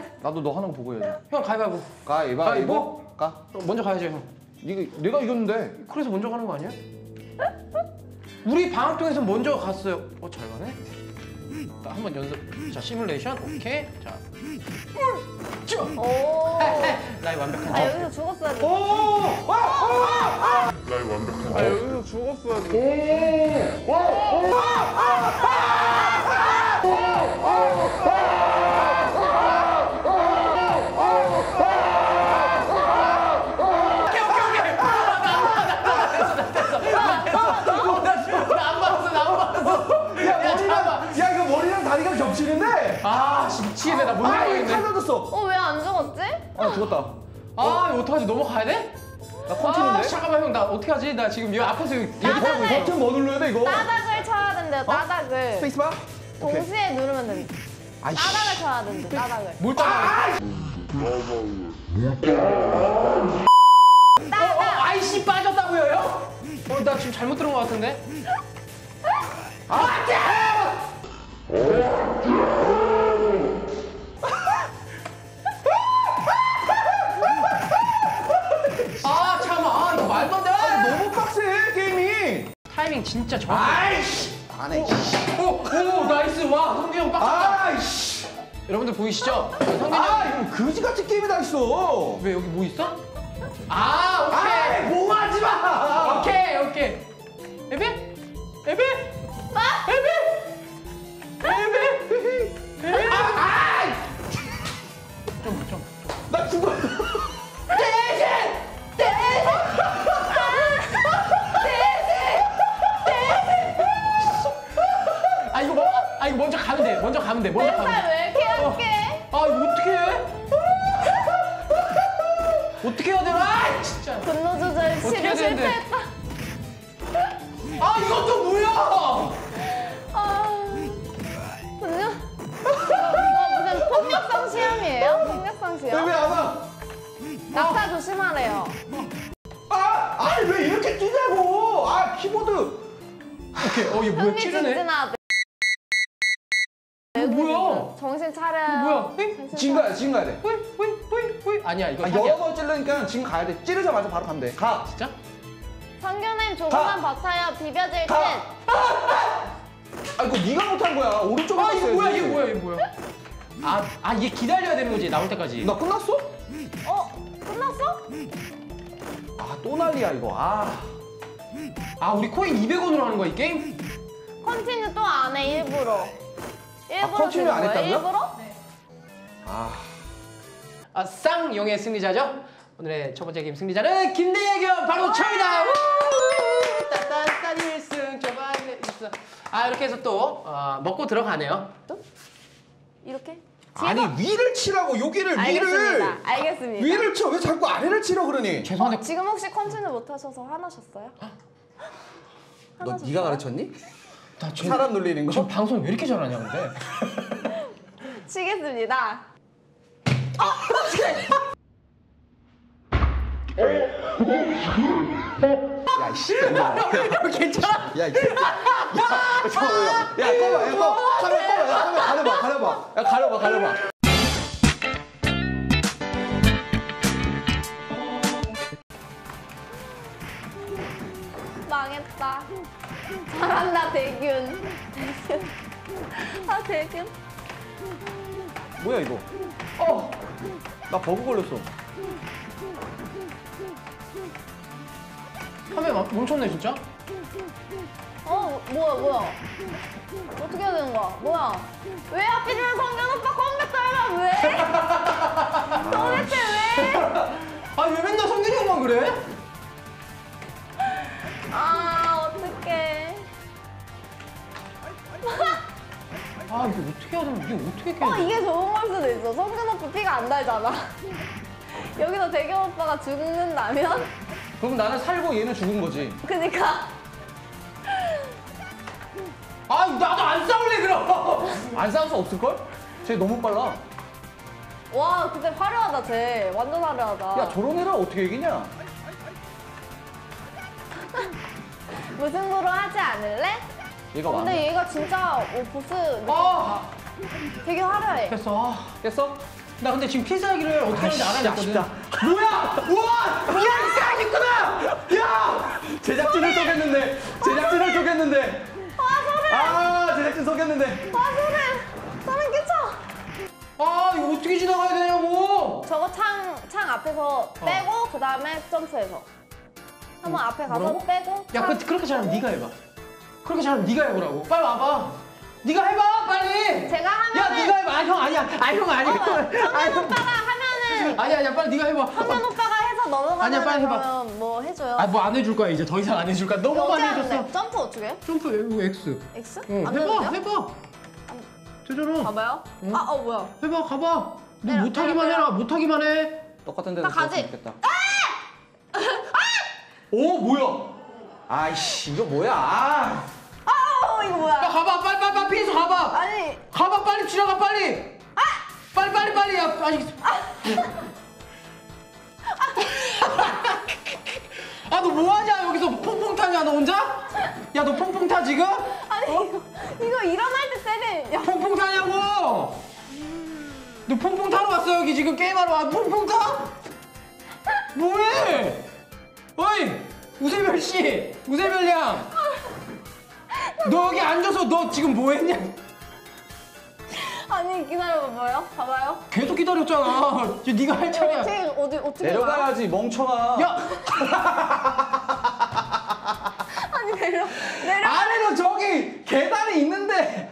돼. 나도 너 하는 거 보고 해야지. 형 가위바위보. 가위바위보. 가위바위보? 가. 어, 먼저 가야죠 형. 네가 내가 이겼는데. 그래서 먼저 가는 거 아니야? 우리 방학 동에서 먼저 갔어요. 어 잘 가네. 자, 한번 연습. 자 시뮬레이션 오케이. 자. 오. 나이 완벽한. 아 여기서 죽었어야 돼. 아 여기서 죽었어야 돼. 나안 봤어 나안 봤어. 야 머리랑 야 이거 머리랑 다리가 겹 치는데. 아 씨, 미치겠네 나못아 이게 나가겠네. 칼라졌어. 어 왜 안 죽었지? 아 죽었다. 아 이거 어떡하지 넘어가야 돼? 나 아 컨티는데. 잠깐만 형 나 어떻게 하지? 나 지금 이거 앞에서 이거 따닥을 버튼 뭐 눌러야 돼 이거? 따닥을 쳐야 된대요. 따닥을. 스페이스바? 오케이. 동시에 누르면 된대. 아이씨. 따닥을 쳐야 된대. 따닥을. 뭘 따라? 어, 아이씨 빠졌다고요 형? 어 나 지금 잘못 들은 것 같은데? 아 잠깐만 아 이거 말도 안 돼. 너무 빡세 게임이. 타이밍 진짜 정확해. 아이씨. 안 해. 오, 오 nice 와 성균 형 빡쳤다. 아이씨. 여러분들 보이시죠? 성균 형. 아 이거 그지같은 게임이 다 있어. 왜 여기 뭐 있어? 아 아이 오케이 뭐 하지 마. 오케이 오케이 에베 에베 어떻게 해야 되나 아 진짜 분노 조절 치료? 실패했다. 아 이것도 뭐야 아. 분노. 이거, 이거 무슨 폭력성 시험이에요? 폭력성 시험? 왜안 와? 낙타 조심하래요. 아, 아니 왜 이렇게 뛰냐고. 아 키보드. 오케이 어 이게 뭐야 찌르네 흥미진진하대. 이거 뭐야 정신 차려요. 뭐야? 에? 지금 가야 지금 가야 돼. 후이 후이 후이 후이 아니야 이거 아, 사기야 여러 번 찔르니까 지금 가야 돼. 찌르자마자 바로 가면 돼. 가. 진짜? 성규님 조금만 버텨요. 비벼질 듯. 가. 아 이거 네가 못한 거야. 오른쪽에 아 이거. 뭐야 이게 뭐야 이게 뭐야 아, 아 이게 기다려야 되는 거지 나올 때까지 나 끝났어? 어? 끝났어? 아 또 난리야 이거. 아. 아 우리 코인 200원으로 하는 거야 이 게임? continue 또 안 해 일부러. 일부러 continue 주는 안 했다고요? 일부러? 아. 아, 쌍용의 승리자죠? 오늘의 첫 번째 게임 승리자는 김대겸 바로 저입니다. 따따따 1승 저반에 1승. 아 이렇게 해서 또 어, 먹고 들어가네요. 이렇게? 아니 위를 치라고 여기를 위를. 알겠습니다. 알겠습니다. 위를 쳐. 왜 자꾸 아래를 치려 그러니? 죄송한데 어, 지금 혹시 continue 못 하셔서 화나셨어요? 너 네가 가르쳤니? 나 저, 사람 놀리는 거? 저 방송 왜 이렇게 잘하냐 근데? 치겠습니다. 야 씨. 괜찮아? 야, 이 새끼. 야, 저, 야, 야, 꺼봐, 야, 꺼봐. 카메라 꺼봐, 야, 카메라 가려봐, 가려봐. 야, 가려봐, 가려봐. 한다 대균. 대균. 아 대균. 뭐야, 이거? 어! 나 버그 걸렸어. 막 멈췄네 진짜? 어 뭐야 뭐야. 어떻게 해야 되는 거야? 뭐야? 왜 하필이면 성균 오빠 컴퓨터 하면 왜? 도대체 왜? 아왜 맨날 성균이 형만 그래? 아 아 이거 어떻게 되는 이게 어떻게 어 해야 돼? 이게 좋은 걸 수도 있어. 성균 오빠 피가 안 달잖아. 여기서 대겸 오빠가 죽는다면? 그럼 나는 살고 얘는 죽은 거지. 그니까. 아 나도 안 싸울래 그럼. 안 싸울 수 없을걸? 쟤 너무 빨라. 와 근데 화려하다 쟤. 완전 화려하다. 야, 저런 애를 어떻게 이기냐? 무승부로 하지 않을래? 얘가. 근데 얘가 진짜 어, 보스 느낌 아 되게 화려해. 됐어. 아. 깼어? 나 근데 지금 필살기를 어떻게 하는지 아, 알아냈거든. 뭐야? 우와! 야, 이 사기꾼아! 야! 제작진을 속였는데! 제작진을 속였는데! 아, 제작진 속였는데! 아 소름 소름 끼쳐 아, 이거 어떻게 지나가야 되냐고! 저거 창, 창 앞에서 빼고 그 다음에 점프해서 한번 앞에 가서 뭐라고? 빼고 야, 창- 그, 그렇게 잘하면 네가 해봐. 그렇게 잘하면 네가 해보라고. 빨리 와봐. 네가 해봐, 빨리! 제가 야, 하면은 네가 해봐. 아, 형 아니야. 아, 형 아니야. 어, 성현 오빠가 하면은 아니야, 아니야. 빨리 네가 해봐. 성현 오빠가 해서 넘어가면 아니야, 빨리 해봐. 그러면 뭐 해줘요 아, 뭐 안 해줄 거야, 이제. 더 이상 안 해줄 거야. 너무 이거 어떻게 많이 해줬어. 하는데? 점프 어떻게 해? 점프, 이거 X. X? 응, 안 해봐, 되는데요? 해봐. 되잖아. 가봐요 응. 아, 어 뭐야 해봐, 가봐. 너 내려, 못하기만 내려, 해라. 못하기만 해. 똑같은 데서 나 가지. 좋았으면 좋겠다. 오, 뭐야? 아이씨, 이거 뭐야? 아, 아 이거 야, 뭐야 가봐. 빨리, 빨리, 빨리. 피해서 가봐. 아니 가봐, 빨리 지나가, 빨리. 빨리, 빨리, 빨리. 야, 아니. 아, 너 뭐하냐? 여기서 퐁퐁 타냐, 너 혼자? 야, 너 퐁퐁 타, 지금? 아니 이거 이거 일어날 때 때리 야 퐁퐁 타냐고! 너 퐁퐁 타러 왔어 여기 지금 게임하러 와 퐁퐁 타? 뭐해? 어이 우세별 씨 우세별 양. 너 여기 앉아서 너 지금 뭐 했냐? 아니 기다려봐 뭐요? 봐봐요 계속 기다렸잖아. 이제 네가 할 차례야. 어떻게 어디 어떻게? 내려가야지, 멍청아. 야 아니 내려 내려 아래로 저기 계단이 있는데